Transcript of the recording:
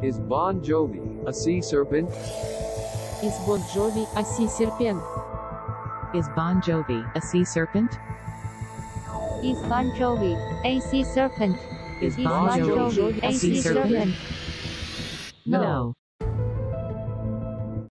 Is Bon Jovi a sea serpent? Is Bon Jovi a sea serpent? Is Bon Jovi a sea serpent? Is Bon Jovi a sea serpent? Is Bon Jovi a sea serpent? No.